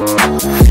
Thank